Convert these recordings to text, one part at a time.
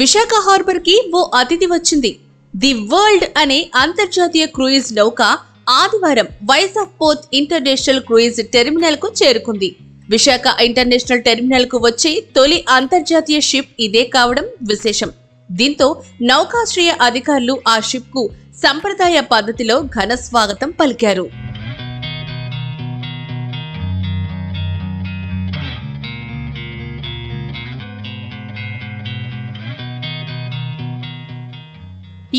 విశాఖ హార్బర్కి ఓ అతిథి వచ్చింది. The world అనే అంతర్జాతీయ క్రూయిజ్ నౌక ఆదివారం వైజాగ్ పోర్ట్ ఇంటర్నేషనల్ క్రూయిజ్ టెర్మినల్కు చేరుకుంది. విశాఖ ఇంటర్నేషనల్ టెర్మినల్కు వచ్చే తొలి అంతర్జాతీయ షిప్ ఇదే కావడం విశేషం. దీంతో నౌకాశ్రయ అధికారులు ఆ షిప్కు సంప్రదాయ పద్ధతిలో ఘన స్వాగతం పలికారు.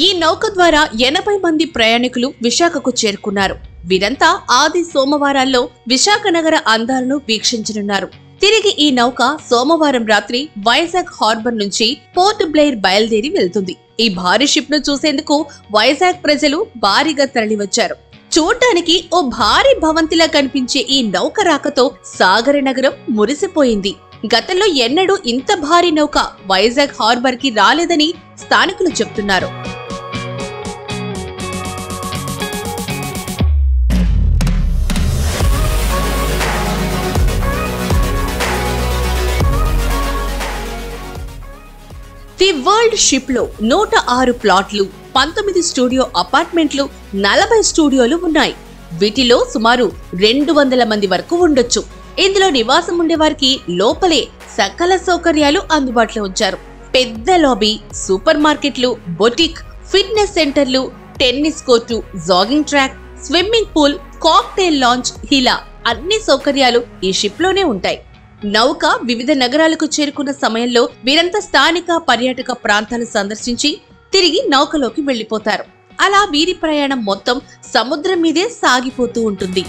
ఈ నౌక ద్వారా ఎనభై మంది ప్రయాణికులు విశాఖకు చేరుకున్నారు. వీరంతా ఆది సోమవారాల్లో విశాఖ నగర అందాలను వీక్షించనున్నారు. తిరిగి ఈ నౌక సోమవారం రాత్రి వైజాగ్ హార్బర్ నుంచి పోర్ట్ బ్లెయిర్ బయలుదేరి వెళ్తుంది. ఈ భారీ షిప్ను చూసేందుకు వైజాగ్ ప్రజలు భారీగా తరలివచ్చారు. చూడటానికి ఓ భారీ భవంతిలా కనిపించే ఈ నౌక రాకతో సాగర నగరం మురిసిపోయింది. గతంలో ఎన్నడూ ఇంత భారీ నౌక వైజాగ్ హార్బర్కి రాలేదని స్థానికులు చెప్తున్నారు. ది వరల్డ్ షిప్లో నూట ఆరు ప్లాట్లు పంతొమ్మిది స్టూడియో అపార్ట్మెంట్లు నలభై స్టూడియోలు ఉన్నాయి. వీటిలో సుమారు రెండు వందల మంది వరకు ఉండొచ్చు. ఇందులో నివాసం ఉండే వారికి లోపలే సకల సౌకర్యాలు అందుబాటులో ఉంచారు. పెద్ద లాబీ సూపర్ మార్కెట్లు బొటిక్ ఫిట్నెస్ సెంటర్లు tennis court jogging track swimming pool cocktail lounge ఇలా అన్ని సౌకర్యాలు ఈ షిప్లోనే ఉంటాయి. నౌక వివిధ నగరాలకు చేరుకున్న సమయంలో వీరంతా స్థానిక పర్యాటక ప్రాంతాలు సందర్శించి తిరిగి నౌకలోకి వెళ్ళిపోతారు అలా వీరి ప్రయాణం మొత్తం సముద్రం మీదే సాగిపోతూ ఉంటుంది.